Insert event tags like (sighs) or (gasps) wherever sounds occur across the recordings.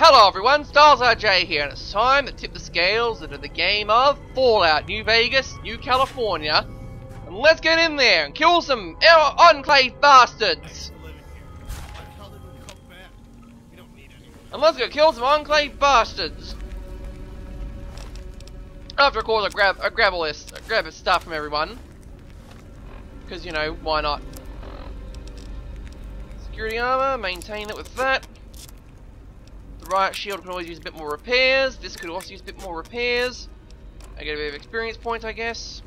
Hello everyone, RJ here, and it's time to tip the scales into the game of Fallout New Vegas, New California. And let's get in there and kill some er, enclave bastards! And let's go kill some enclave bastards! After of course I grab I grab all this I grab his stuff from everyone. Because you know, why not? Security armor, maintain it with that. Riot shield can always use a bit more repairs. This could also use a bit more repairs. I get a bit of experience points, I guess.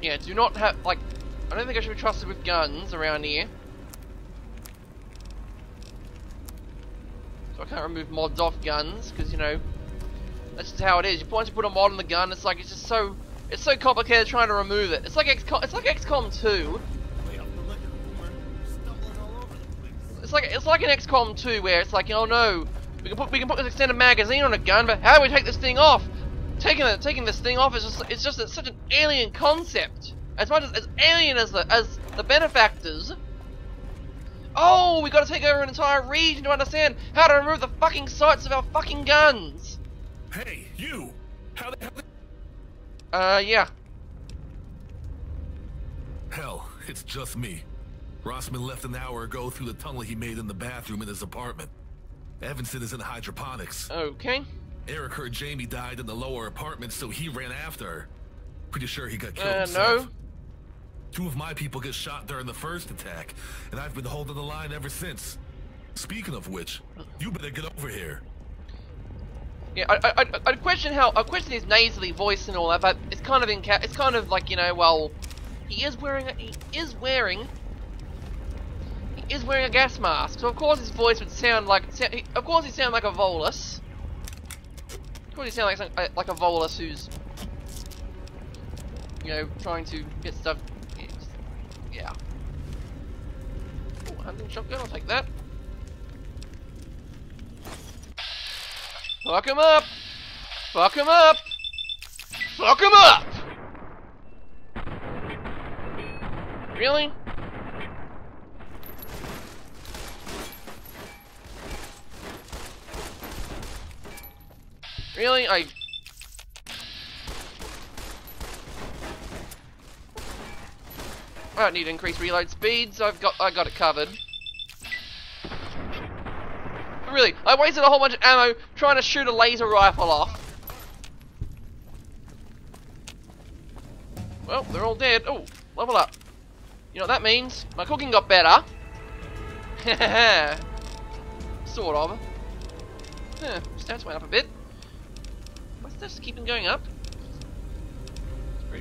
Yeah, do not have, like, I don't think I should be trusted with guns around here. So I can't remove mods off guns, because, you know, that's just how it is. Once you put a mod on the gun, it's like, it's just so, it's so complicated trying to remove it. It's like XCOM, it's like XCOM 2, It's like it's like an XCOM 2 where it's like, oh no, we can put we can put this extended magazine on a gun, but how do we take this thing off? Taking the, taking this thing off is just it's just it's such an alien concept. As much as, as alien as the as the benefactors. Oh, we got to take over an entire region to understand how to remove the fucking sights of our fucking guns. Hey, you! How the hell? Uh, yeah. Hell, it's just me. Rossman left an hour ago through the tunnel he made in the bathroom in his apartment. Evanson is in hydroponics. Okay. Eric heard Jamie died in the lower apartment, so he ran after her. Pretty sure he got killed Uh, himself. no. Two of my people get shot during the first attack, and I've been holding the line ever since. Speaking of which, you better get over here. Yeah, I, I, I, I question how I question his nasally voice and all that, but it's kind of in it's kind of like you know, well, he is wearing a, he is wearing is wearing a gas mask, so of course his voice would sound like of course he sound like a Volus. Of course he sound like like a Volus who's you know trying to get stuff. Yeah. Ooh, hunting shotgun, I'll take that. Fuck him up! Fuck him up! Fuck him up! Really? Really? I... I don't need to increase reload speeds, I've got I got it covered. Really, I wasted a whole bunch of ammo trying to shoot a laser rifle off. Well, they're all dead. Oh, level up. You know what that means? My cooking got better. (laughs) sort of. Yeah, stats went up a bit. Stats keeping going up.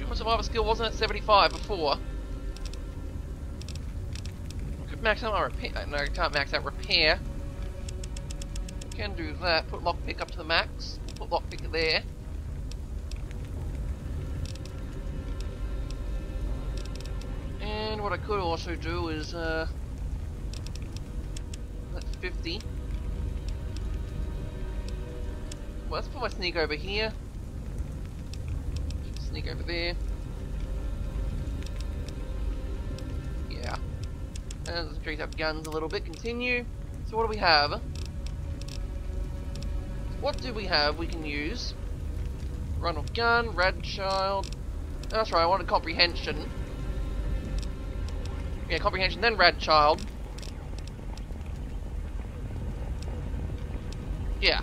Much survivor skill wasn't at 75 before. I could max out my repair. No, I can't max out repair. Can do that. Put lockpick up to the max. Put lockpick there. And what I could also do is uh, that's 50. Well, let's put my sneak over here. Sneak over there. Yeah. And let's increase up guns a little bit. Continue. So what do we have? What do we have we can use? Run off gun, rad child. That's right, I wanted comprehension. Yeah, comprehension, then rad child. Yeah,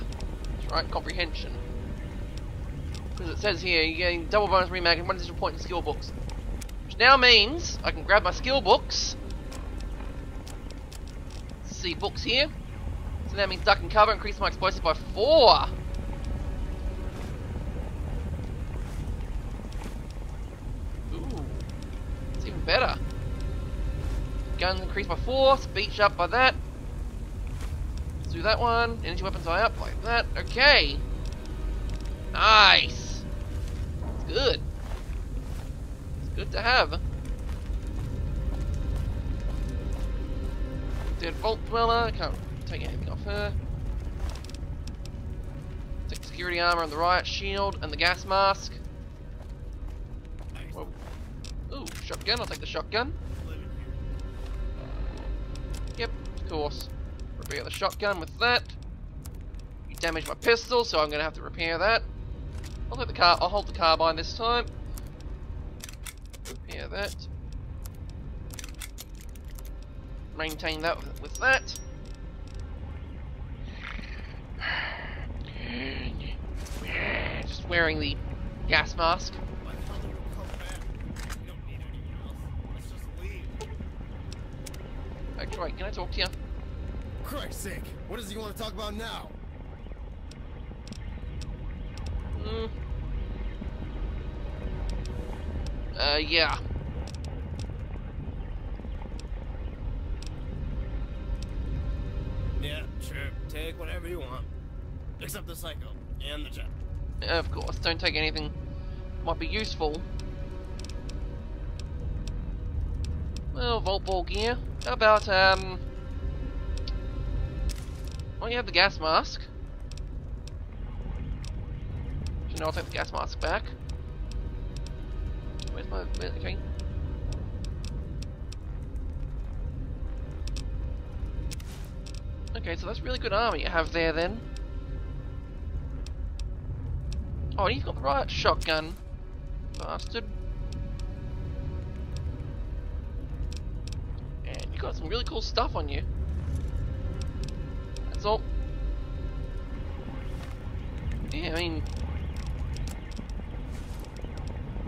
that's right, comprehension. Because it says here, you're getting double bonus remag and one additional point in skill books. Which now means I can grab my skill books. See books here. So that means duck and cover, increase my explosive by four. Ooh, it's even better. Guns increased by four, speech up by that. Do that one. Energy weapons eye up like that. Okay. Nice. It's good. It's good to have. Dead Vault Dweller, can't take anything off her. Take the security armor and the riot shield and the gas mask. Whoa. Ooh, shotgun, I'll take the shotgun. Yep, of course. Repair the shotgun with that. You damaged my pistol, so I'm gonna have to repair that. I'll take the car. I'll hold the carbine this time. Repair that. Maintain that with, that. Just wearing the gas mask. Actually, can I talk to you? Christ's sake, what does he want to talk about now? Hmm. Uh, yeah. Yeah, sure. Take whatever you want. Except the psycho and the jet. Of course, don't take anything might be useful. Well, Vault Ball gear. How about, um... Don't you have the gas mask? You know, I'll take the gas mask back. Where's my... Where, okay. Okay, so that's really good armor you have there then. Oh, he's got the right shotgun. Bastard. And you got some really cool stuff on you. That's. Yeah, I mean...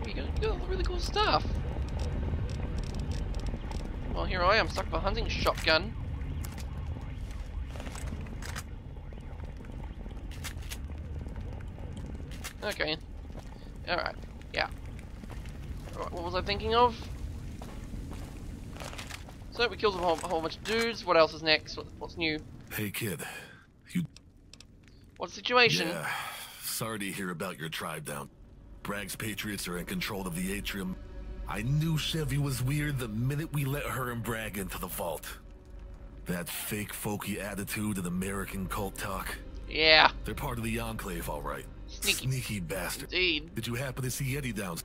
You got, really cool stuff. Well, here I am, stuck with a hunting shotgun. Okay. Alright. Yeah. What was I thinking of? So, we killed a whole, a whole bunch of dudes. What else is next? What, what's new? Hey, kid. You. What's the situation? Yeah. Sorry to hear about your tribe down. Bragg's Patriots are in control of the atrium. I knew Chevy was weird the minute we let her and Bragg into the vault. That fake folky attitude and American cult talk. Yeah, They're part of the Enclave, all right. Sneaky. Sneaky bastard. indeed. Did you happen to see Eddie down?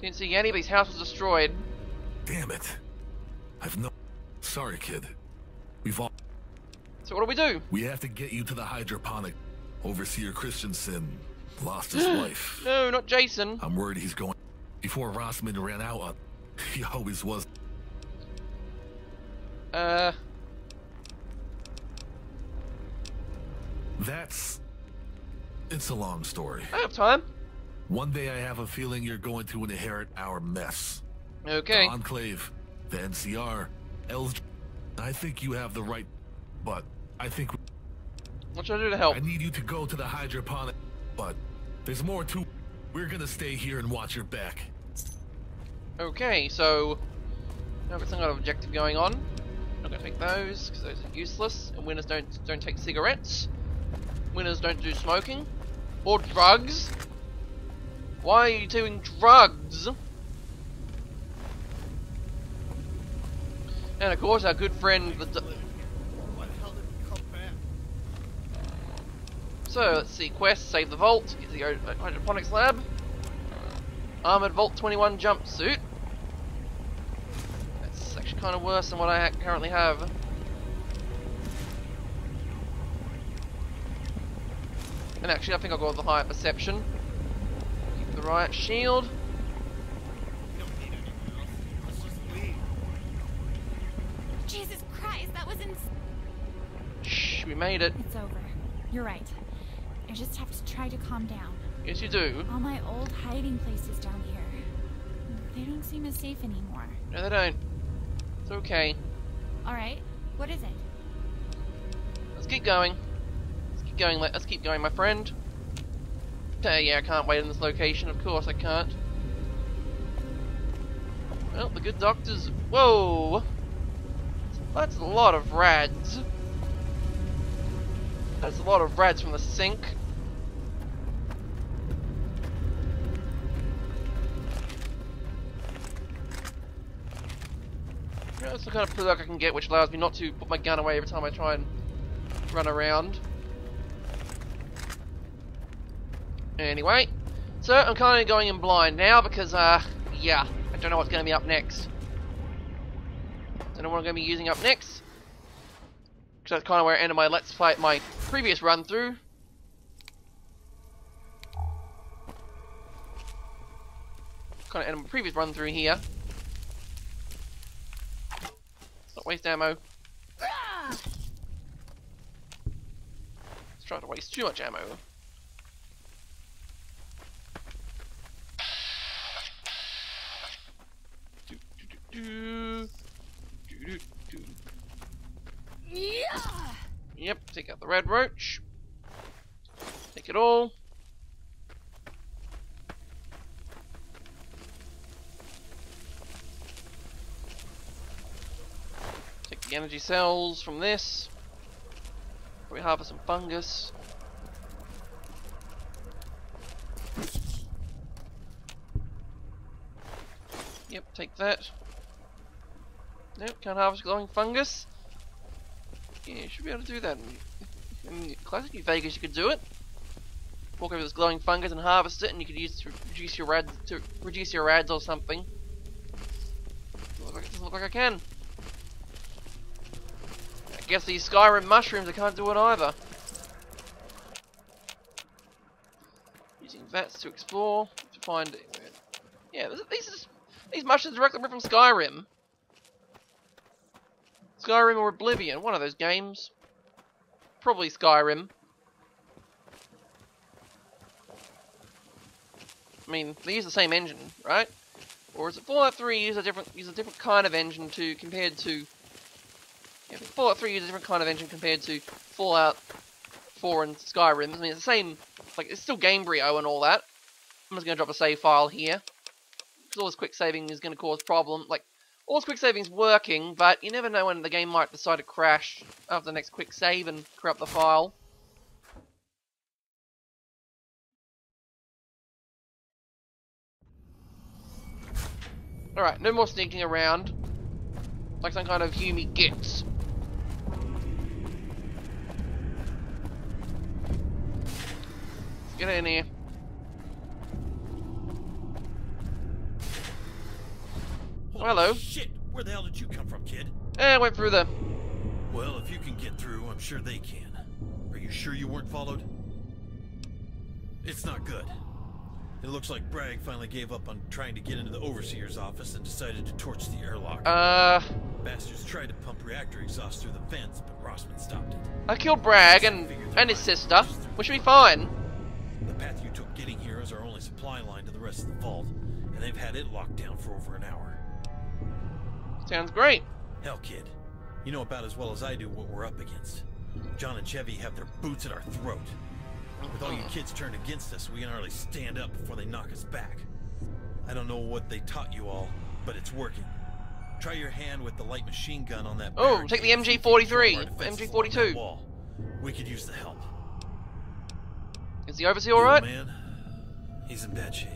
Didn't see anybody's house was destroyed. Damn it. I've no. Sorry, kid. We've all. So what do we do? We have to get you to the hydroponic. Overseer Christensen lost his (gasps) life. No, not Jason. I'm worried he's going. Before Rossman ran out on. He always was. Uh, That's. It's a long story. I have time. One day I have a feeling you're going to inherit our mess. Okay. The Enclave, the NCR, Els. I think you have the right. But I think What should I do to help? I need you to go to the hydroponic. But there's more to. We're gonna stay here and watch your back. Okay, so now I've got some kind of objective going on. Not gonna take those because those are useless. And winners don't don't take cigarettes. Winners don't do smoking or drugs. Why are you doing drugs? And of course, our good friend. The d- Why the hell did he come back? So let's see. Quest: Save the Vault. Get the hydroponics lab. Armored Vault 21 jumpsuit. That's actually kind of worse than what I ha- currently have. And actually, I think I'll go with the higher perception. Keep the riot shield. We don't need anything else. Let's just leave. Jesus Christ, that was ins- Shh, we made it. It's over. You're right. I just have to try to calm down. Yes, you do. All my old hiding places down here. They don't seem as safe anymore. No, they don't. It's okay. Alright, what is it? Let's keep going. Let's keep going. Let's keep going, my friend. Uh, yeah, I can't wait in this location. Of course I can't. Well, the good doctor's... Whoa! That's a lot of rads. That's a lot of rads from the sink. That's the kind of perk I can get which allows me not to put my gun away every time I try and run around. Anyway, so I'm kind of going in blind now because, uh, yeah, I don't know what's going to be up next. Don't know what I'm going to be using up next. Because that's kind of where I ended my let's play, my previous run through. Kind of ended my previous run through here. Not waste ammo. Let's try to waste too much ammo. Do, do, do, do. Do, do, do. Yep, take out the radroach. Take it all. Take the energy cells from this. We harvest some fungus. Yep, take that. Nope, can't harvest glowing fungus. Yeah, you should be able to do that. In classic New Vegas, you could do it. Walk over this glowing fungus and harvest it, and you could use to reduce your rads to reduce your rads or something. Doesn't like, doesn't look like I can. I guess these Skyrim mushrooms, I can't do it either. Using vats to explore to find. Yeah, these are these mushrooms directly from Skyrim. Skyrim or Oblivion, one of those games. Probably Skyrim. I mean, they use the same engine, right? Or is it Fallout 3 use a different use a different kind of engine to compared to yeah, Fallout 3 uses a different kind of engine compared to Fallout 4 and Skyrim. I mean, it's the same, like, it's still Gamebryo and all that. I'm just going to drop a save file here. Because all this quick saving is going to cause problem. Like, all this quick saving is working, but you never know when the game might decide to crash after the next quick save and corrupt the file. Alright, no more sneaking around. Like some kind of Yumi gets. Get in here. Hello. Shit! Where the hell did you come from, kid? Eh, went through the... Well, if you can get through, I'm sure they can. Are you sure you weren't followed? It's not good. It looks like Bragg finally gave up on trying to get into the Overseer's office and decided to torch the airlock. Uh... Bastards tried to pump reactor exhaust through the vents, but Rossman stopped it. I killed Bragg and, and his sister. We should be fine. The path you took getting here is our only supply line to the rest of the vault, and they've had it locked down for over an hour. Sounds great. Hell, kid. You know about as well as I do what we're up against. John and Chevy have their boots at our throat. With all you kids turned against us, we can hardly stand up before they knock us back. I don't know what they taught you all, but it's working. Try your hand with the light machine gun on that. Oh, take the and see if you can MG43, throw our defenses along MG42. We could use the help. Is the overseer The old alright? Man, he's in bad shape.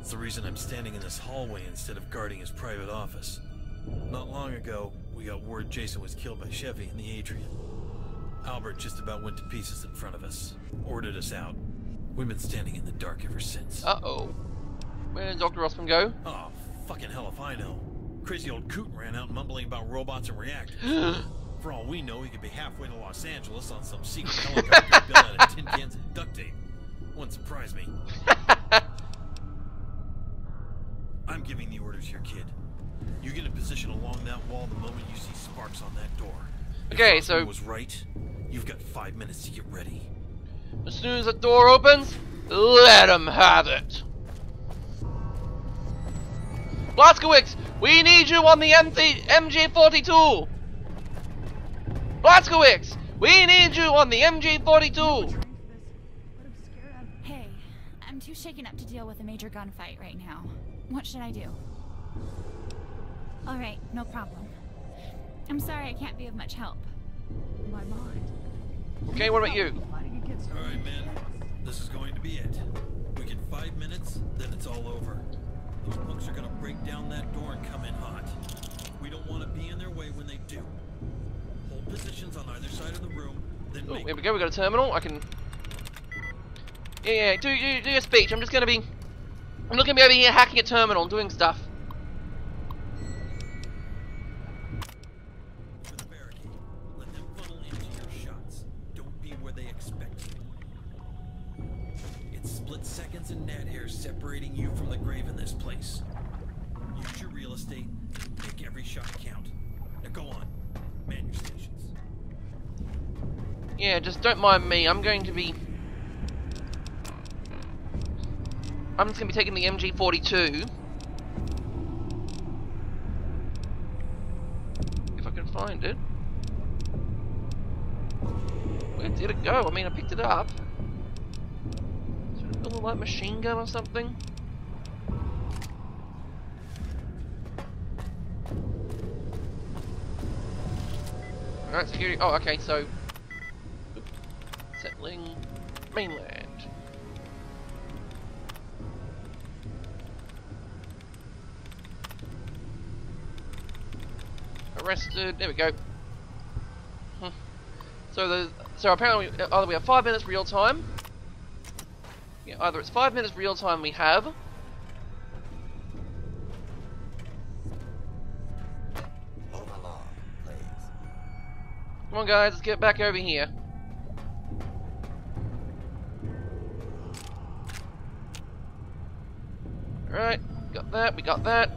It's the reason I'm standing in this hallway instead of guarding his private office. Not long ago, we got word Jason was killed by Chevy in the Adrian. Albert just about went to pieces in front of us, ordered us out. We've been standing in the dark ever since. Uh-oh. Where did Dr. Rossman go? Oh, fucking hell if I know. Crazy old coot ran out mumbling about robots and reactors. (gasps) For all we know, he could be halfway to Los Angeles on some secret (laughs) helicopter built out of tin cans and duct tape. Wouldn't surprise me. (laughs) I'm giving the orders here, kid. You get in position along that wall the moment you see sparks on that door. Okay, Rossman so- was right. You've got five minutes to get ready. As soon as the door opens, let him have it. Blazkowicz, we need you on the MT MG42. Blazkowicz, we need you on the MG42. Hey, I'm too shaken up to deal with a major gunfight right now. What should I do? Alright, no problem. I'm sorry I can't be of much help. My mind. Okay, what about you? Why did you get so Alright, man. This is going to be it. We get five minutes, then it's all over. Those punks are gonna break down that door and come in hot. We don't want to be in their way when they do. Hold positions on either side of the room, then Oh, make here we go. We got a terminal. I can. Yeah, yeah. Do do do your speech. I'm just gonna be. I'm not gonna be over here hacking a terminal and doing stuff. It's a net air separating you from the grave in this place. Use your real estate. and Make every shot count. Now go on. Man your stations. Yeah, just don't mind me. I'm going to be. I'm just going to be taking the MG42. If I can find it. Where did it go? I mean, I picked it up. A light machine gun or something? Alright, security. Oh, okay, so. Settling mainland. Arrested. There we go. Huh. So the so apparently either we have five minutes real time. Yeah, either it's five minutes real time we have. Come on guys, let's get back over here. Alright, got that, we got that.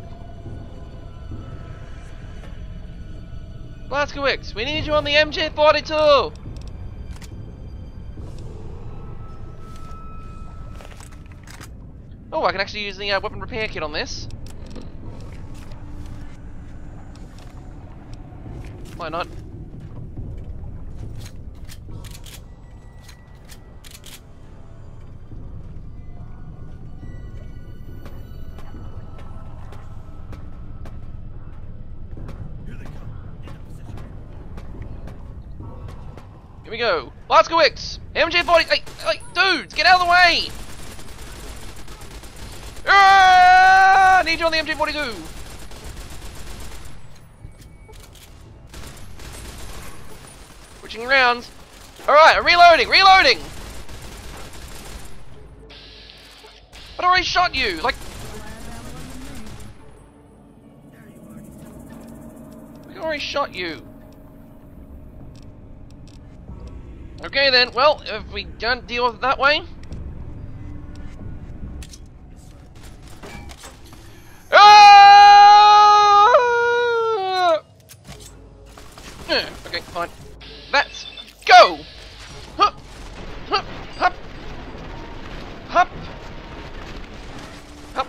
Blazkowicz, we need you on the MG42! Oh, I can actually use the uh, weapon repair kit on this. Why not? Here they come. Into we go. Blazkowicz! MG40! Hey, hey, dudes, get out of the way! You on the MG42! Switching rounds. Alright, reloading, reloading! But I already shot you! Like, I already shot you. Okay then, well, if we don't deal with it that way. Ah! Eh, Okay, fine. Let's go! Hup! Hup! Hup! Hup! Hup!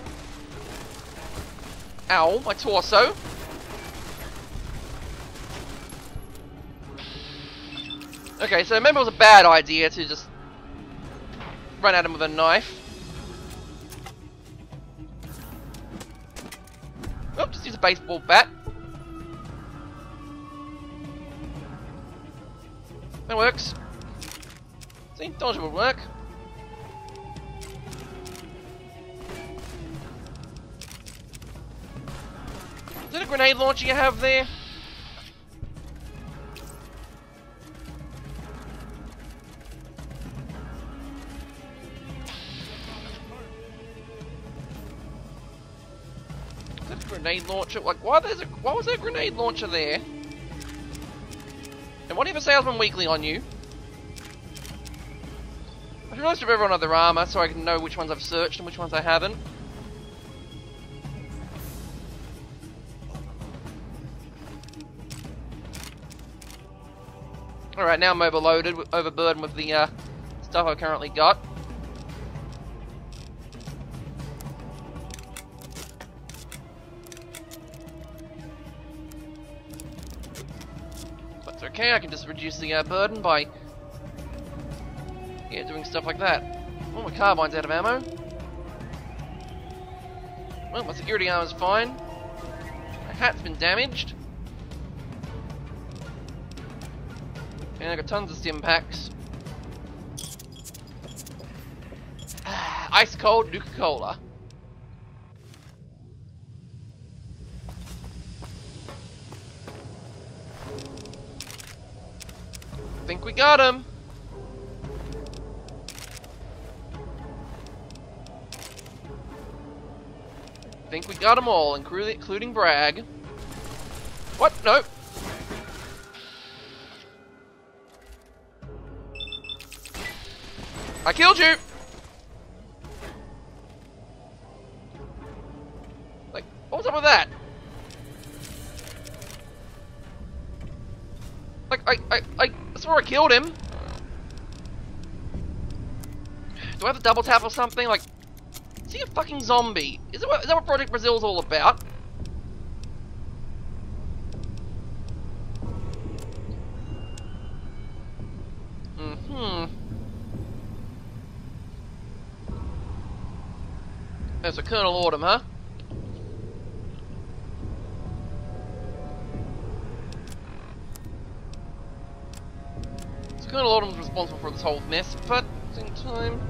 Ow, my torso. Okay, so remember it was a bad idea to just run at him with a knife. Oh, just use a baseball bat. That works. See, dodge will work. Is it a grenade launcher you have there? Is that a grenade launcher? Like, why there's a why was there a grenade launcher there? What if a salesman weekly on you? I should list everyone other armor so I can know which ones I've searched and which ones I haven't. Alright, now I'm overloaded, overburdened with the uh, stuff I've currently got. Okay, I can just reduce the uh, burden by yeah, doing stuff like that. Oh, my carbine's out of ammo. Well, my security armor's fine. My hat's been damaged. And I got tons of stim packs. (sighs) Ice cold Nuka think we got him. I think we got them all, including Bragg. What? Nope. I killed you! Like, what's up with that? Like, I, I, I, I killed him. Do I have to double tap or something? Like, is he a fucking zombie? Is that what, is that what Project Brazil's all about? Mm-hmm. There's a Colonel Autumn, huh? Colonel Autumn's responsible for this whole mess, but at the same time...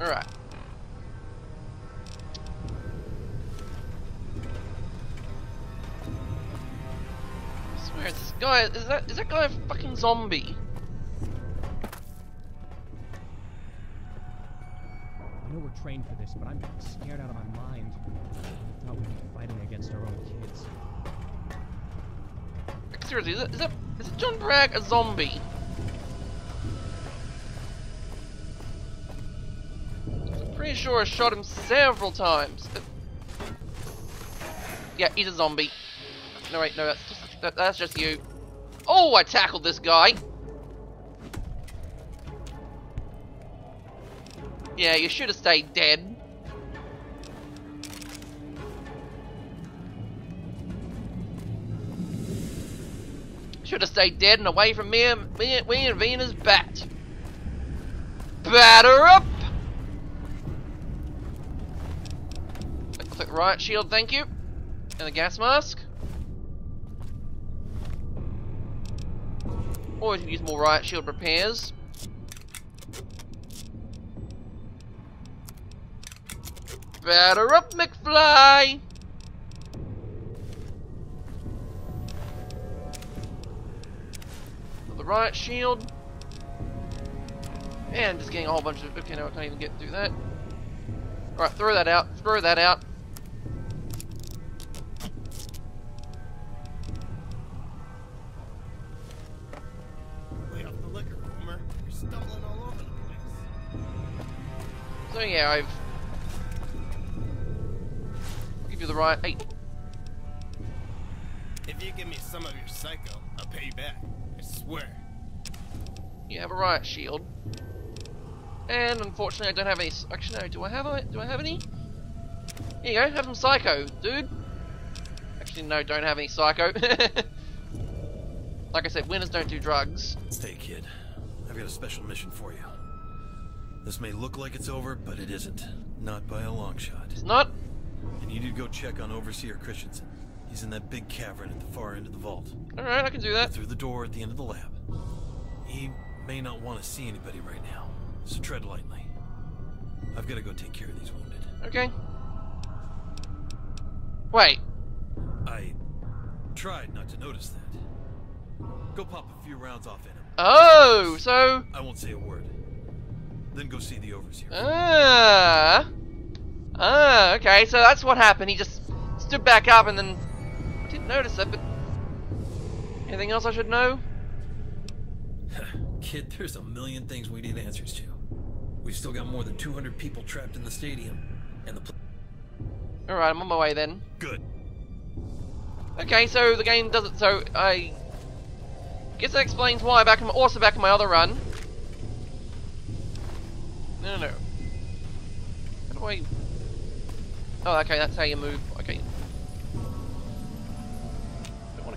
Alright. I swear, this guy, is that, is that guy a fucking zombie? I know we're trained for this, but I'm scared out of my mind. Thought be fighting against our own kids. Seriously, is it, is it, John Bragg a zombie? I'm pretty sure I shot him several times. Yeah, he's a zombie. No wait, no, that's just that, that's just you. Oh, I tackled this guy. Yeah, you should have stayed dead. Should have stayed dead and away from me and me, me and Venus bat. Batter up! Take the riot shield, thank you. And the gas mask. Or we can use more riot shield repairs. Batter up, McFly! Riot shield. And just getting a whole bunch of. Okay, no, I can't even get through that. Alright, throw that out. Throw that out. Lay off the liquor, Homer. You're stumbling all over the place. So yeah, I've. I'll give you the right. Hey, If you give me some of your psycho, I'll pay you back. I swear. you have a riot shield. And unfortunately, I don't have any. Actually, no. Do I have a? Do I have any? Here you go. Have some psycho, dude. Actually, no. Don't have any psycho. (laughs) like I said, winners don't do drugs. Hey, kid. I've got a special mission for you. This may look like it's over, but it isn't. Not by a long shot. It's not. you need to go check on Overseer Christensen. He's in that big cavern at the far end of the vault. All right, I can do that. Through the door at the end of the lab. He may not want to see anybody right now, so tread lightly. I've got to go take care of these wounded. Okay. Wait. I tried not to notice that. Go pop a few rounds off in him. Oh, so. I won't say a word. Then go see the Overseer. Ah. Ah, okay, so that's what happened. He just stood back up and then. Didn't notice that, but. Anything else I should know? (laughs) Kid, there's a million things we need answers to. We've still got more than 200 people trapped in the stadium, and the. Alright, I'm on my way then. Good. Okay, so the game does it. So I guess that explains why. Back in my, also back in my other run. No, no, no. How do I? Oh, okay, that's how you move.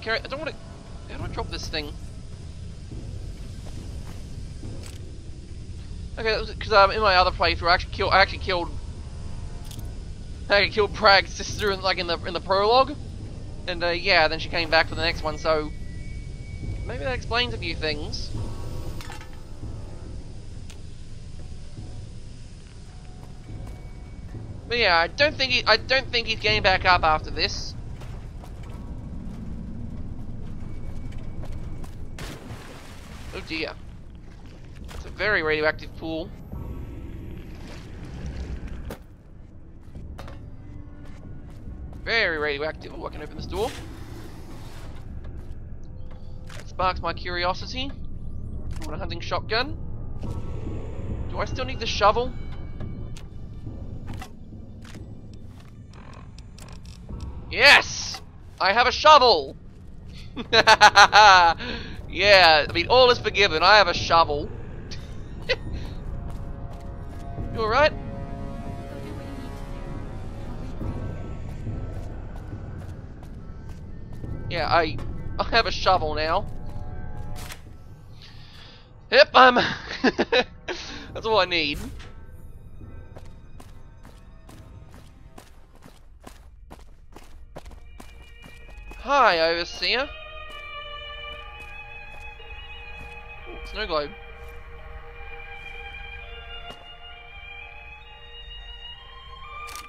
I don't want to. How do I drop this thing? Okay, because um, in my other playthrough, I actually killed. I actually killed. I actually killed Bragg's sister in like in the in the prologue. And uh, yeah, then she came back for the next one, so maybe that explains a few things. But yeah, I don't think he, I don't think he's getting back up after this. Oh It's a very radioactive pool. Very radioactive. Oh, I can open this door. That sparks my curiosity. I want a hunting shotgun. Do I still need the shovel? Yes! I have a shovel! (laughs) yeah, I mean, all is forgiven. I have a shovel. (laughs) you alright? Yeah, I I have a shovel now. Yep, I'm. (laughs) That's all I need. Hi, Overseer. Snow globe.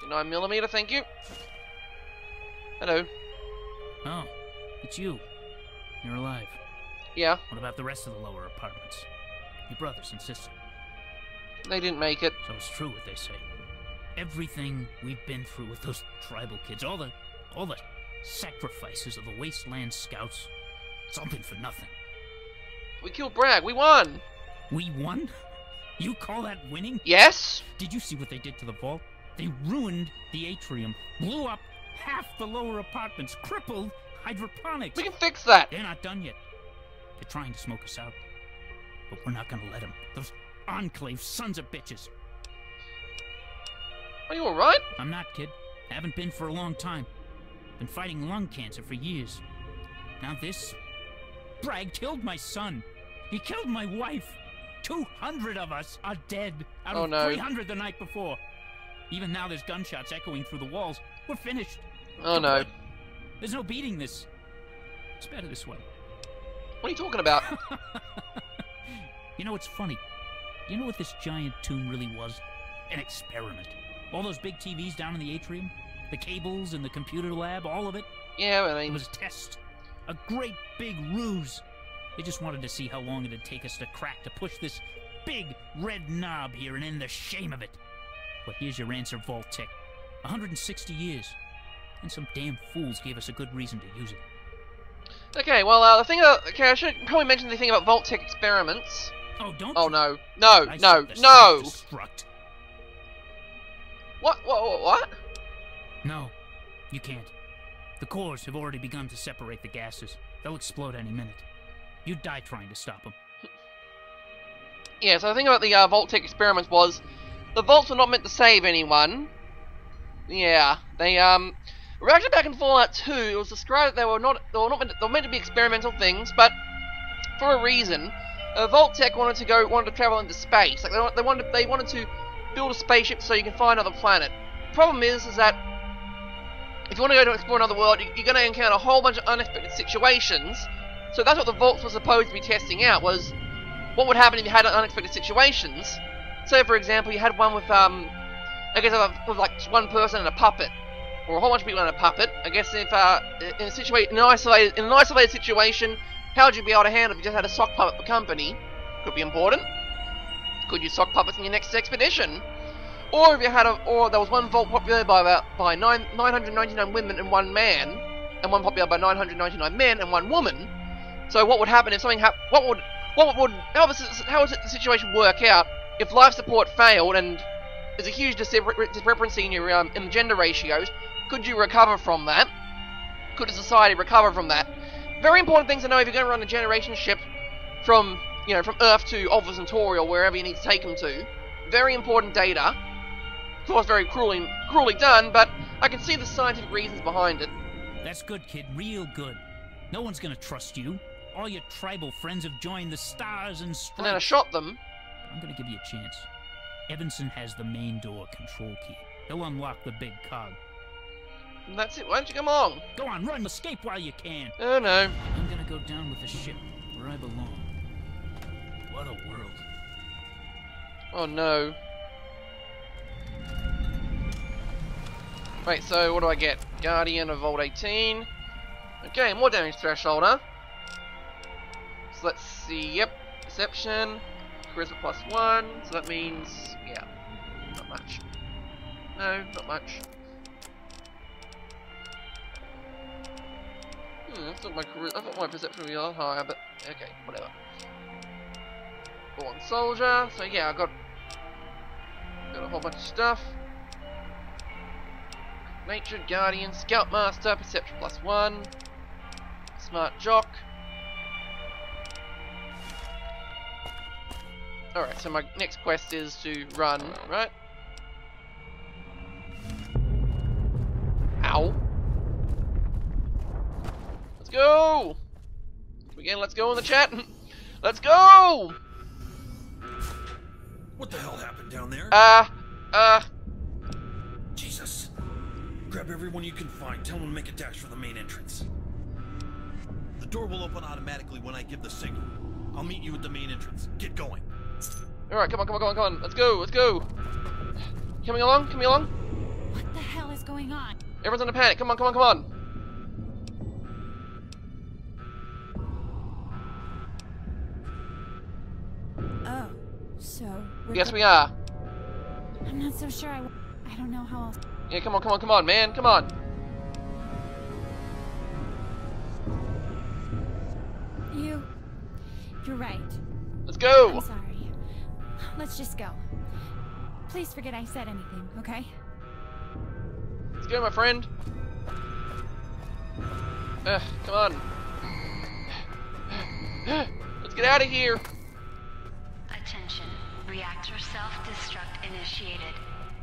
Nine millimeter, thank you. Hello. Oh, it's you. You're alive. Yeah, What about the rest of the lower apartments? Your brothers and sister. they didn't make it. So it's true what they say. Everything we've been through with those tribal kids, all the all the sacrifices of the wasteland scouts, it's all been for nothing. We killed Bragg. We won. We won? You call that winning? Yes. Did you see what they did to the vault? They ruined the atrium, blew up half the lower apartments, crippled hydroponics. We can fix that. They're not done yet. They're trying to smoke us out. But we're not gonna let them. Those enclave sons of bitches. Are you alright? I'm not, kid. Haven't been for a long time. Been fighting lung cancer for years. Now this. Bragg killed my son. He killed my wife. 200 of us are dead out Oh, of no. 300 the night before. Even now there's gunshots echoing through the walls. We're finished. Oh no. There's no beating this. It's better this way. What are you talking about? (laughs) You know, it's funny. You know what this giant tomb really was? An experiment. All those big TVs down in the atrium, the cables and the computer lab, all of it, yeah, I mean... it was a test. A great big ruse. They just wanted to see how long it'd take us to crack to push this big red knob here and end the shame of it. Well, here's your answer, Vault-Tec. 160 years. And some damn fools gave us a good reason to use it. okay. Well, uh, the thing. About, okay, I should probably mention the thing about Vault-Tec experiments. Oh, don't Oh no, no, I no, no. What? What? What? No, you can't. The cores have already begun to separate the gases. They'll explode any minute. You'd die trying to stop them. (laughs) Yeah. So the thing about the uh, Vault-Tec experiments was, the vaults were not meant to save anyone. Yeah. They um. Back in Fallout 2, it was described that they were not they were not meant to, they were meant to be experimental things, but for a reason, uh, Vault-Tec wanted to go wanted to travel into space. Like they, they wanted they wanted to build a spaceship so you can find another planet. Problem is, is that if you want to go to explore another world, you, you're going to encounter a whole bunch of unexpected situations. So that's what the vaults were supposed to be testing out was what would happen if you had unexpected situations. So, for example, you had one with um, I guess uh, with like one person and a puppet, or a whole bunch of people and a puppet. I guess if uh, in a situation, in an isolated, in an isolated situation, how would you be able to handle if you just had a sock puppet for company? Could be important. Could use sock puppets in your next expedition. Or if you had a, or there was one vault populated by about by nine, 999 women and one man, and one populated by 999 men and one woman. So what would happen if something hap- What would what would how would, how would the situation work out if life support failed and there's a huge discre- discrepancy in your um, in the gender ratios? Could you recover from that? Could a society recover from that? Very important things to know if you're going to run a generation ship from you know from Earth to Alpha Centauri or wherever you need to take them to. Very important data. Of course, very cruelly cruelly done, but I can see the scientific reasons behind it. That's good, kid. Real good. No one's gonna trust you. All your tribal friends have joined the Stars and And then I shot them. I'm gonna give you a chance. Evanson has the main door control key. He'll unlock the big cog. And that's it. Why don't you come on? Go on, run, escape while you can. Oh no. I'm gonna go down with the ship where I belong. What a world. Oh no. Wait, so what do I get? Guardian of Vault 18. Okay, more damage threshold, huh? So let's see, yep. Perception, Charisma plus one, so that means, yeah, not much. No, not much. Hmm, I thought my I thought my perception would be a lot higher, but okay, whatever. Born soldier, so yeah, I got Got a whole bunch of stuff. Nature, Guardian, Scoutmaster, Perception plus one. Smart Jock. Alright, so my next quest is to run, right? Ow. Let's go! Again, let's go in the chat. (laughs) Let's go! What the hell happened down there? Uh, uh, Jesus. Grab everyone you can find. Tell them to make a dash for the main entrance. The door will open automatically when I give the signal. I'll meet you at the main entrance. Get going. Alright, come on, come on, come on, come on. Let's go, let's go. Coming along, coming along. What the hell is going on? Everyone's in a panic. Come on, come on, come on. Oh, so we're Yes, we are. I'm not so sure. I, w- I don't know how else. Yeah, come on, come on, come on, man. Come on. You, you're right. Let's go. Sorry. Let's just go. Please forget I said anything, okay? Let's go, my friend. Ugh, come on. Let's get out of here. Attention. Reactor self-destruct initiated.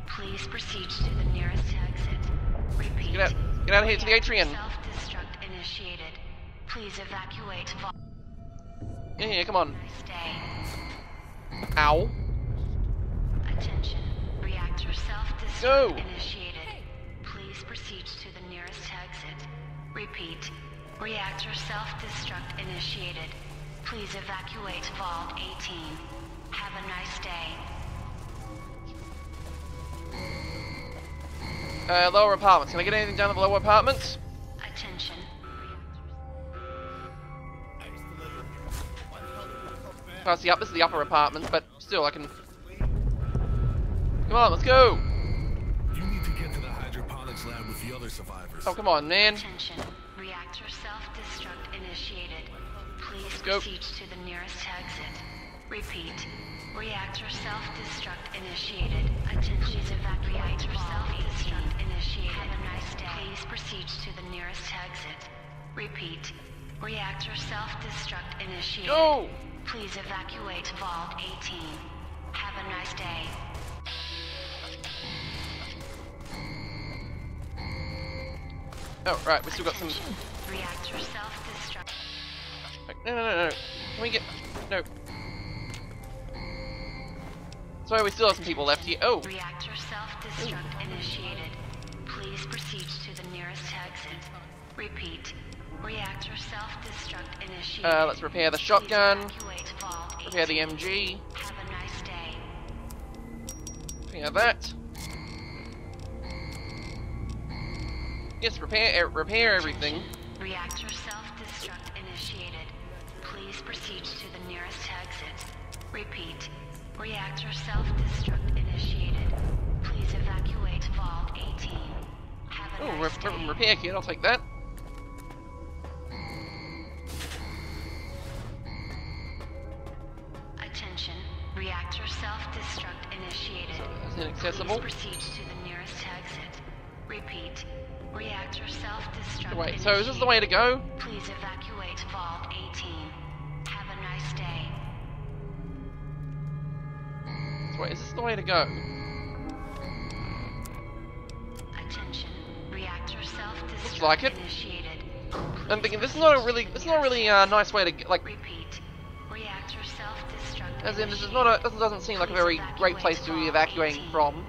Please proceed to the nearest exit. Repeat. Get out, get out of here to the Reactor Atrian. Self-destruct initiated. Please evacuate. Vol- Yeah, yeah, come on. Stay. Ow. Attention. Reactor self-destruct Go. initiated. Please proceed to the nearest exit. Repeat. Reactor self-destruct initiated. Please evacuate Vault 18. Have a nice day. Uh, lower apartments. Can I get anything down to the lower apartments? Attention. Oh, it's the up. This is the upper apartments, but still, I can. Come on, let's go. You need to get to the hydroponics lab with the other survivors. Oh, come on, man. Attention. Reactor self-destruct initiated. Please go. proceed to the nearest exit. Repeat. Reactor self-destruct initiated. Attention. Please evacuate. Reactor self-destruct initiated. Have a nice day. Please proceed to the nearest exit. Repeat. Reactor self-destruct initiated. Go. Please evacuate Vault 18. Have a nice day. Oh, right. We still got some. Reactor self-destruct. No, no, no, no. Can we get? No. Sorry, we still have some people left here. Oh, Reactor self-destruct initiated. Please proceed to the nearest exit. Repeat. Reactor self-destruct initiated. Uh, let's repair the shotgun. repair the MG. Have a nice day. Repair that. Yes, repair, er, repair everything. Reactor self-destruct initiated. Please proceed to the nearest exit. Repeat. Reactor self-destruct initiated. Please evacuate Vault 18. Have a Oh, nice re- repair kit. I'll take that. Reactor self-destruct initiated. That's Please inaccessible. proceed to the nearest exit. Repeat. Reactor self-destruct Wait, so is this the way to go? Please evacuate Vault 18. Have a nice day. So wait, is this the way to go? Attention. Reactor self-destruct like it. initiated. I'm thinking this is not a really, this is not a really uh, nice way to get, like, Repeat. As in this is not a, this doesn't seem like a very great place to be evacuating from.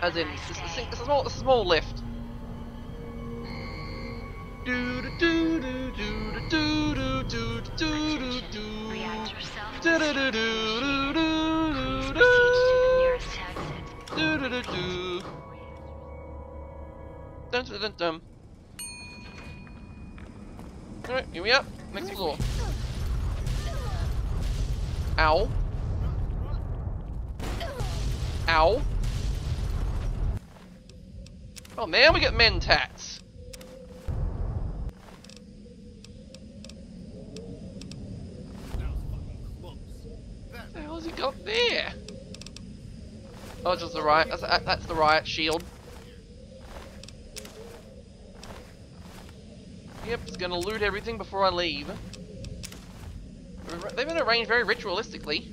As a in, this, this, this is small, this is a small lift. Do do do do do do do do do do Attention. do Reactor do do self-destruct do do initiated. do Please do proceed to the do nearest exit. do do do do. Dun dun dun dun. Alright, here we are. Next floor. Ow. Ow. Oh man, we get Mentats. What the he got there? Oh, just the riot. That's, that's the riot shield. Yep, just gonna loot everything before I leave. They've been arranged very ritualistically.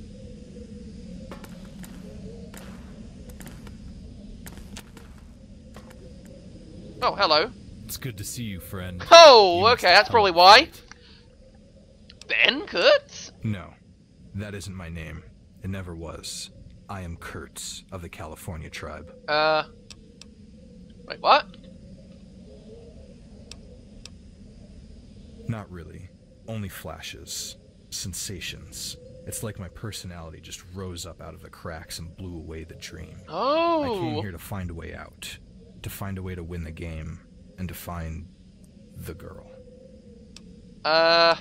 Oh, hello. It's good to see you, friend. Oh, You okay, that's probably why. Ben Kurtz? No, that isn't my name. It never was. I am Kurtz of the California tribe. Uh. Wait, what? Not really. Only flashes. Sensations. It's like my personality just rose up out of the cracks and blew away the dream. Oh! I came Oh. here to find a way out. To find a way to win the game. And to find the girl. Uh.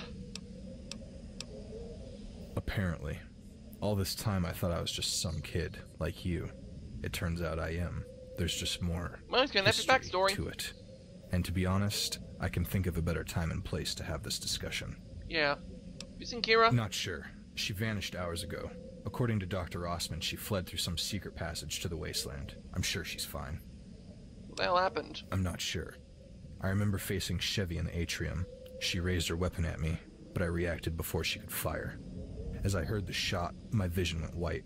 Apparently. All this time I thought I was just some kid, like you. It turns out I am. There's just more Well, it's history backstory. to it. And to be honest, I can think of a better time and place to have this discussion. Yeah. You seen Kira? Not sure. She vanished hours ago. According to Dr. Osman, she fled through some secret passage to the wasteland. I'm sure she's fine. The hell happened? I'm not sure. I remember facing Chevy in the atrium. She raised her weapon at me, but I reacted before she could fire. As I heard the shot, my vision went white.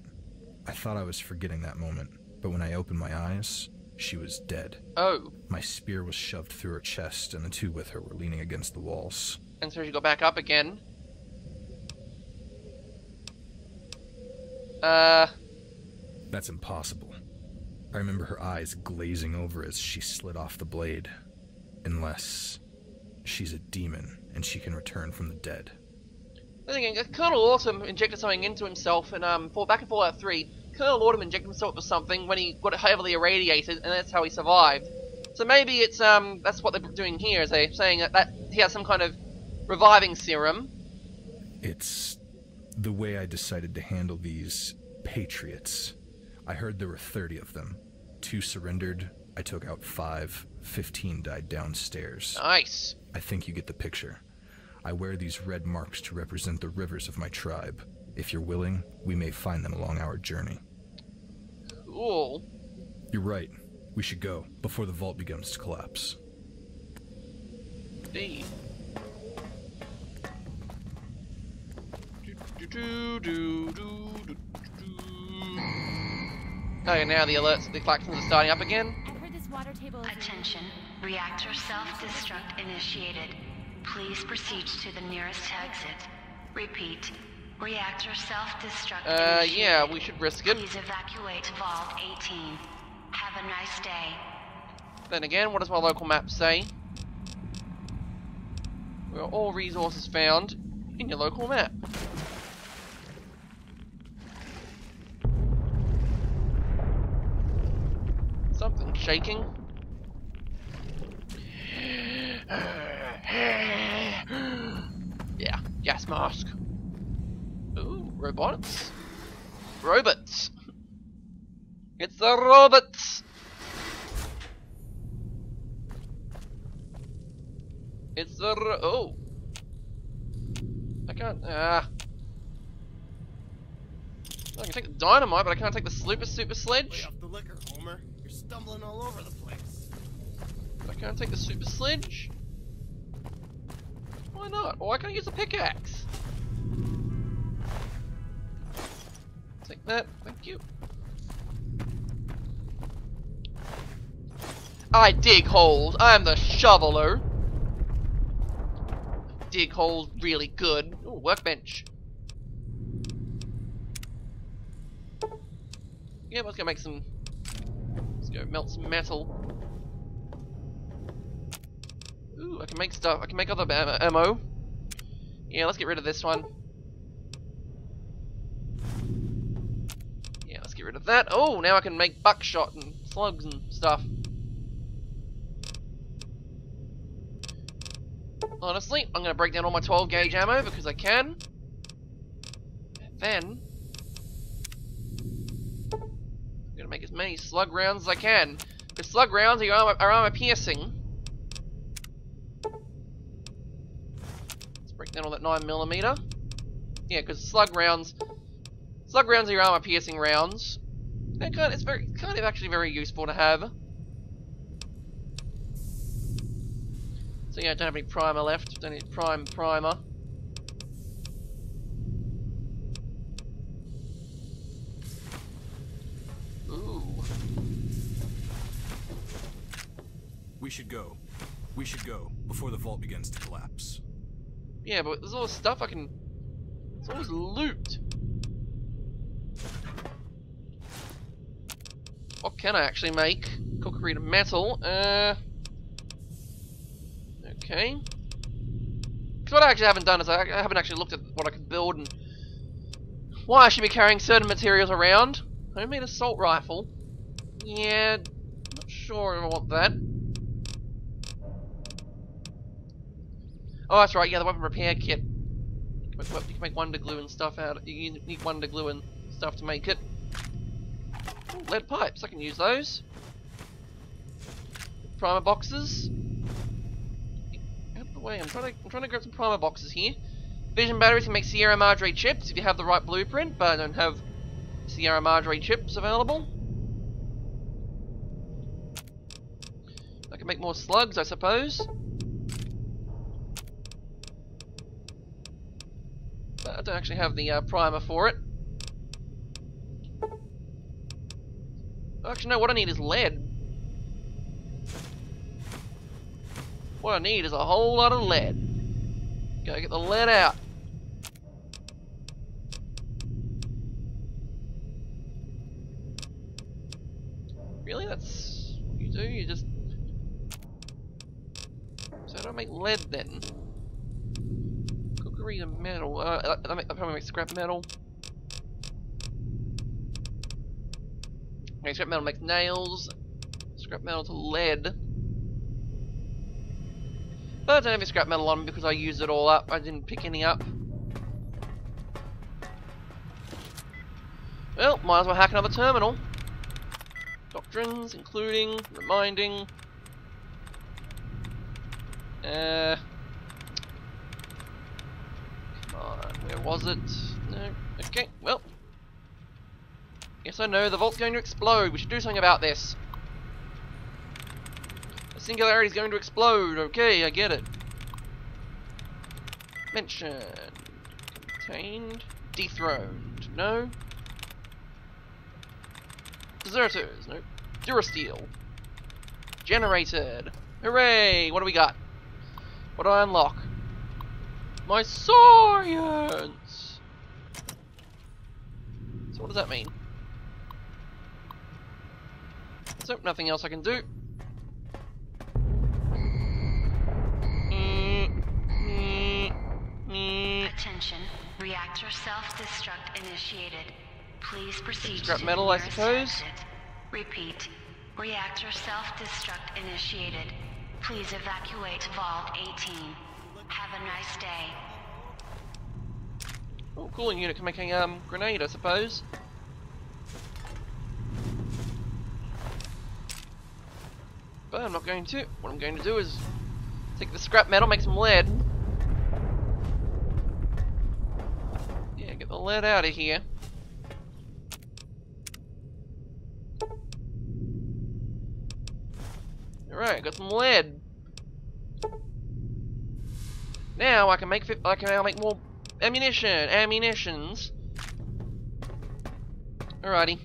I thought I was forgetting that moment, but when I opened my eyes, she was dead. Oh. My spear was shoved through her chest, and the two with her were leaning against the walls. And so she go back up again. Uh. That's impossible. I remember her eyes glazing over as she slid off the blade. Unless she's a demon and she can return from the dead. Colonel Autumn injected something into himself, and um, for back in Fallout 3, Colonel Autumn injected himself with something when he got heavily irradiated, and that's how he survived. So maybe it's um, that's what they're doing here, is they're saying that, that he has some kind of reviving serum. It's the way I decided to handle these patriots. I heard there were 30 of them. Two surrendered, I took out five, 15 died downstairs. Nice. I think you get the picture. I wear these red marks to represent the rivers of my tribe. If you're willing, we may find them along our journey. Cool. You're right. We should go before the vault begins to collapse. Indeed. Do, do, do, do, do. Okay, now the alerts, the klaxons are starting up again. I've heard this water table is. Attention. Reactor self-destruct initiated. Please proceed to the nearest exit. Repeat. Reactor self-destruct Uh, initiated. yeah, we should risk it. Please evacuate Vault 18. Have a nice day. Then again, what does my local map say? Where are all resources found in your local map. Something shaking. yeah, gas mask. Ooh, robots. Robots. It's the robots. It's the ro- oh. I can't. Ah. I can take the dynamite, but I can't take the super super sledge. off the liquor, Homer. You're stumbling all over the place. I can't take the super sledge. Why not? Or I can use a pickaxe. Take that. Thank you. I dig holes. I'm the shoveler. Dig holes really good. Ooh, workbench. Yeah, let's go make some. Let's go melt some metal. Ooh, I can make stuff. I can make other ammo. Yeah, let's get rid of this one. Yeah, let's get rid of that. Oh, now I can make buckshot and slugs and stuff. Honestly, I'm gonna break down all my 12 gauge ammo because I can. Then I'm gonna make as many slug rounds as I can. Because slug rounds are armor, are armor piercing. Let's break down all that 9mm. Yeah, because slug rounds. Slug rounds are your armor piercing rounds. They're kind it's very kind of actually very useful to have. So yeah, I don't have any primer left. Don't need prime primer. We should go. We should go before the vault begins to collapse. Yeah, but there's all this stuff I can. It's always loot. What can I actually make? Concrete and metal. Uh. Okay. Because what I actually haven't done is I, I haven't actually looked at what I can build and why I should be carrying certain materials around. Homemade assault rifle. Yeah, not sure I want that. Oh, that's right. Yeah, the weapon repair kit. You can make, wonder glue and stuff out. You need wonder glue and stuff to make it. Ooh, lead pipes. I can use those. Primer boxes. Out of the way. I'm trying to. I'm trying to grab some primer boxes here. Fission batteries can make Sierra Madre chips if you have the right blueprint, but I don't have Sierra Madre chips available. I can make more slugs, I suppose. But I don't actually have the uh, primer for it. Actually, no, what I need is lead. What I need is a whole lot of lead. Gotta get the lead out. Really? That's what you do? You just... So how do I make lead then? Metal. Uh, I, I probably make scrap metal. Okay, scrap metal makes nails. Scrap metal to lead. But I don't have any scrap metal on me because I used it all up. I didn't pick any up. Well, might as well hack another terminal. Doctrines, including, reminding. Uh. Where was it? No. Okay, well. Yes, I know, the vault's going to explode. We should do something about this. The singularity is going to explode. Okay, I get it. Mentioned. Contained. Dethroned. No. Deserters. No. Durasteel. Generated. Hooray! What do we got? What do I unlock? My science! So what does that mean? So, nothing else I can do. Attention. Reactor self-destruct initiated. Please proceed Scrap to metal, I suppose? exit. Repeat. Reactor self-destruct initiated. Please evacuate Vault 18. Have a nice day. Oh, cooling unit can make a um, grenade, I suppose. But I'm not going to. What I'm going to do is take the scrap metal, make some lead. Yeah, get the lead out of here. Alright, got some lead. Now I can make I can now make more ammunition, ammunitions. Alrighty.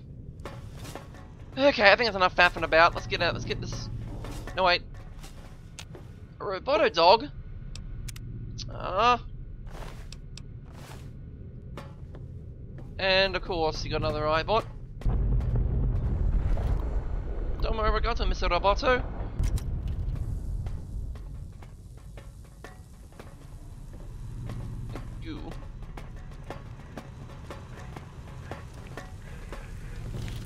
Okay, I think that's enough faffing about. Let's get out. Let's get this. No wait. A roboto dog. Ah. And of course, you got another iBot. don't worry Domo arigato, Mr. Roboto.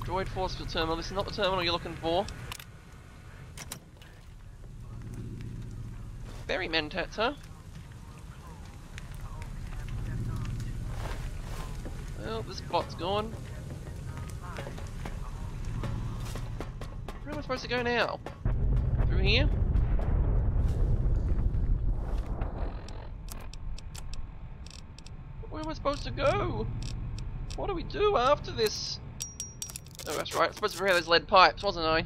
Droid force field terminal. This is not the terminal you're looking for. Very Mentats, huh? Well, this bot's gone. Where am I supposed to go now? Through here? Where am I supposed to go? What do we do after this? Oh, that's right. I supposed to repair those lead pipes, wasn't I?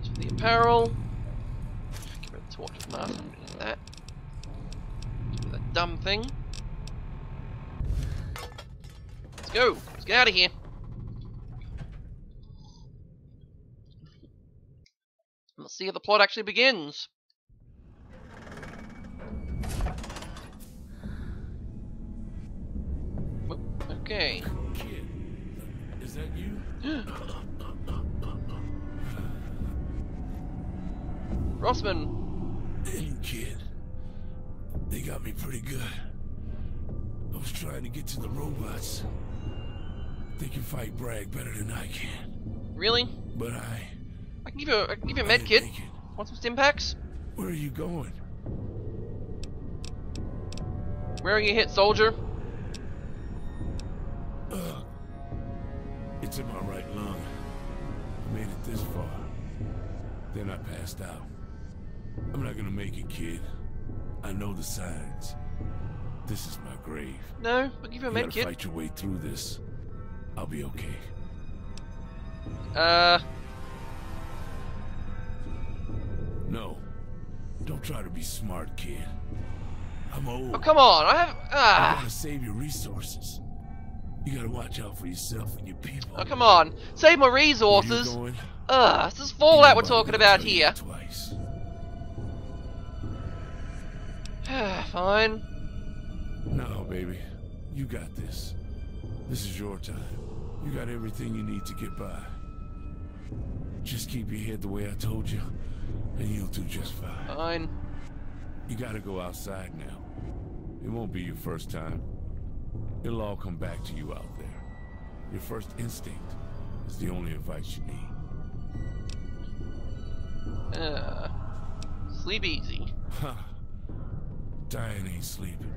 Use for the apparel. Give it a torch enough. Use that. Do that dumb thing. Let's go. Let's get out of here. Let's see how the plot actually begins. Okay. Kid, is that you? Rossman, Hey, kid. They got me pretty good. I was trying to get to the robots. They can fight Bragg better than I can. really? But I... I can give you a, I can give you a med kit. Want some Stimpaks? Where are you going? Where are you hit, soldier? In my right lung. I made it this far. Then I passed out. I'm not gonna make it, kid. I know the signs. This is my grave. No, I'll give you a med kit. fight your way through this. I'll be okay. Uh, No. Don't try to be smart, kid. I'm old. oh come on, I have, ah, gotta save your resources. You gotta watch out for yourself and your people. oh come on, save my resources. Ugh, this is Fallout we're talking about here. Twice. (sighs) Fine. No, baby. You got this. This is your time. You got everything you need to get by. Just keep your head the way I told you, and you'll do just fine. Fine. You gotta go outside now. It won't be your first time. It'll all come back to you out there. Your first instinct is the only advice you need. Uh, sleep easy. Huh. Diane ain't sleeping.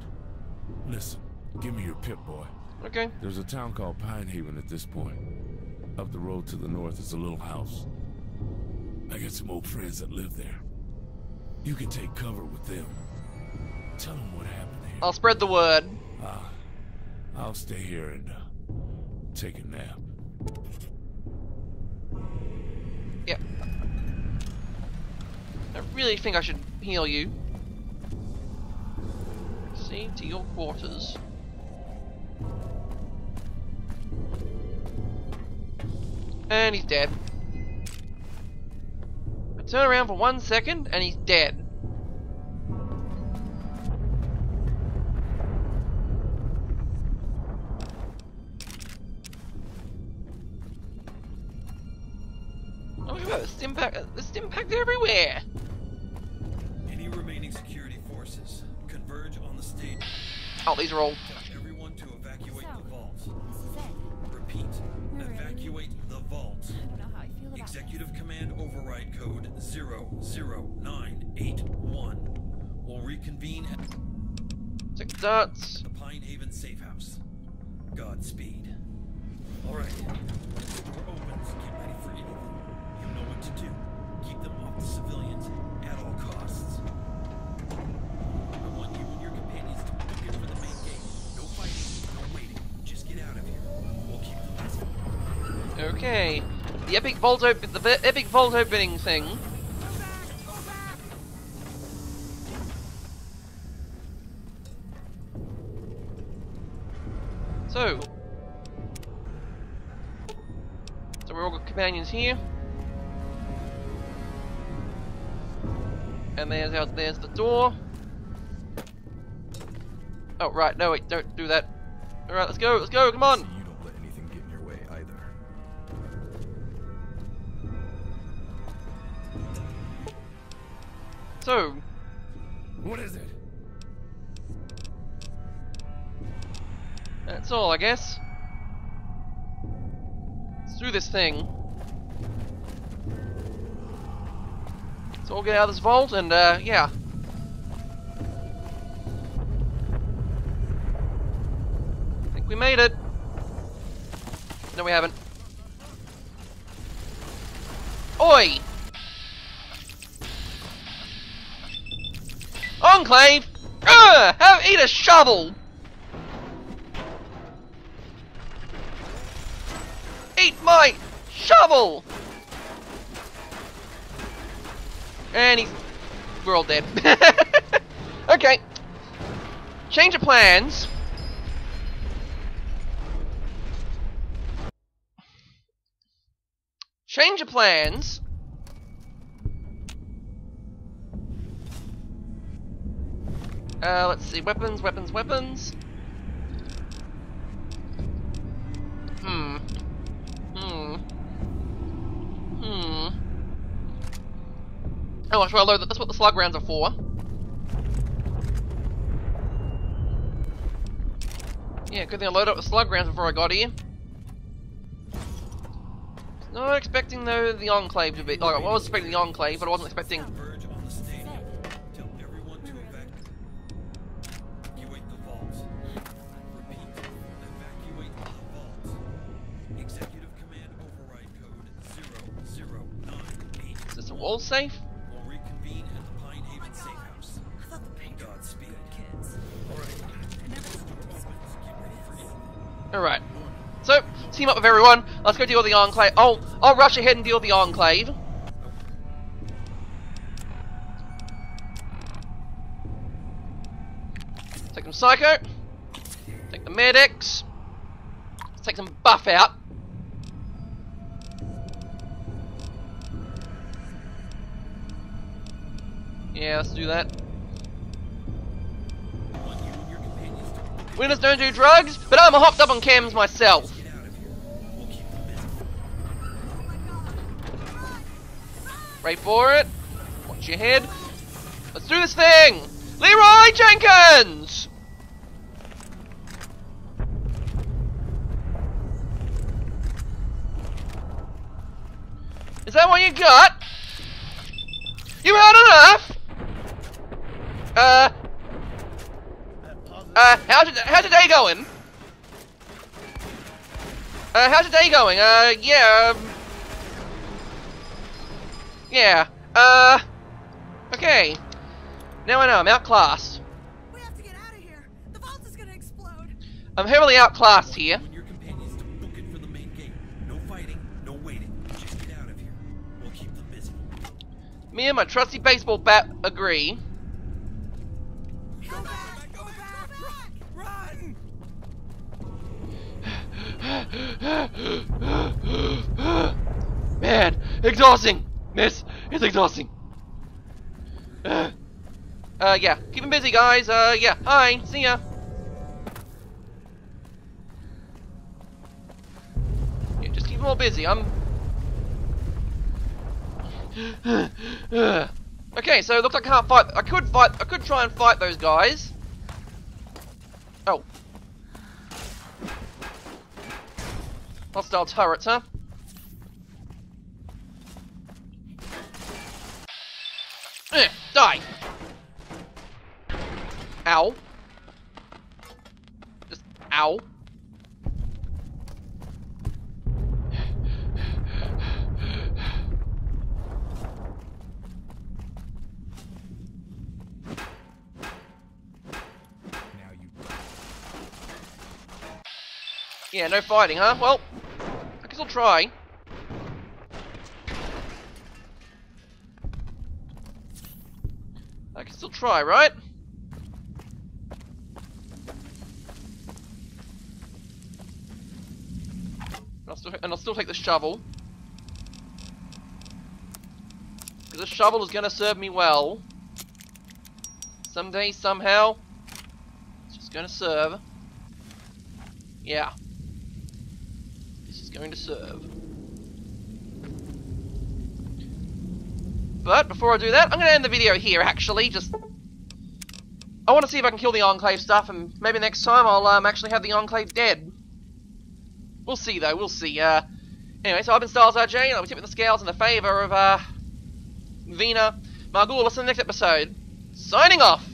Listen, give me your Pip-Boy. Okay. There's a town called Pine Haven at this point. Up the road to the north is a little house. I got some old friends that live there. You can take cover with them. Tell them what happened here. I'll spread the word. Ah, I'll stay here and uh, take a nap. Yep. I really think I should heal you. See, to your quarters. And he's dead. I turn around for one second and he's dead. Vault opening thing. So. So we're all got companions here. And there's out there's the door. Oh right, no wait, don't do that. Alright, let's go, let's go, come on! Do this thing. Let's all get out of this vault and, uh, yeah. I think we made it. No, we haven't. Oi! Enclave! Ugh! Have eat a shovel! My shovel! And he's... We're all dead. (laughs) okay. Change of plans. Change of plans. Uh, let's see. Weapons, weapons, weapons. Hmm. Hmm. Hmm. Oh, I should load that. That's what the slug rounds are for. Yeah, good thing I loaded up the slug rounds before I got here. Not expecting though the Enclave to be. Like, I was expecting the Enclave, but I wasn't expecting. 0098. Is this a wall safe? We'll reconvene at the Pine Haven Safe House. Godspeed. Alright. So, team up with everyone. Let's go deal with the Enclave. Oh, I'll rush ahead and deal with the Enclave. Take some Psycho. Take the Med-X. Let's take some Buffout. Yeah, let's do that. Winners don't do drugs, but I'm hopped up on cams myself. Right for it. Watch your head. Let's do this thing! Leroy Jenkins! Is that what you got? You had enough? Uh, uh, how's your, how's your day going? Uh, how's your day going? Uh, yeah, um, Yeah, uh, okay. Now I know, I'm outclassed. We have to get out of here. The vault is gonna explode. I'm heavily outclassed here. Your companions to book it for the main gate. No fighting, no waiting. Just get out of here. We'll keep them busy. Me and my trusty baseball bat agree. (gasps) Man, exhausting! This is exhausting. Uh, uh, yeah, keep him busy, guys. Uh, yeah, hi, see ya. Yeah, just keep them all busy. I'm. (sighs) okay, so it looks like I can't fight. I could fight. I could try and fight those guys. Oh. Hostile turret, huh? Eh, die! Ow. Just ow. Yeah, no fighting, huh? Well, I guess I'll try. I can still try, right? And I'll still, and I'll still take the shovel. Because this shovel is going to serve me well. Someday, somehow. It's just going to serve. Yeah. Going to serve. But before I do that, I'm going to end the video here, actually. Just, I want to see if I can kill the Enclave stuff, and maybe next time I'll um, actually have the Enclave dead. We'll see, though. We'll see. Uh, anyway, so I've been Styles RJ, and I'll be tipping the scales in the favour of uh, Vina Margul. Listen to the next episode. Signing off.